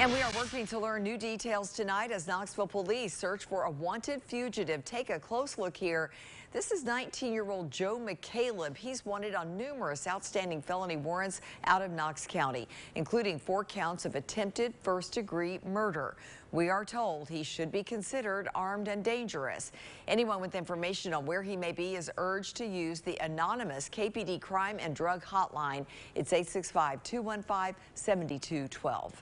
And we are working to learn new details tonight as Knoxville police search for a wanted fugitive. Take a close look here. This is 19-year-old Joe McCaleb. He's wanted on numerous outstanding felony warrants out of Knox County, including four counts of attempted first-degree murder. We are told he should be considered armed and dangerous. Anyone with information on where he may be is urged to use the anonymous KPD crime and drug hotline. It's 865-215-7212.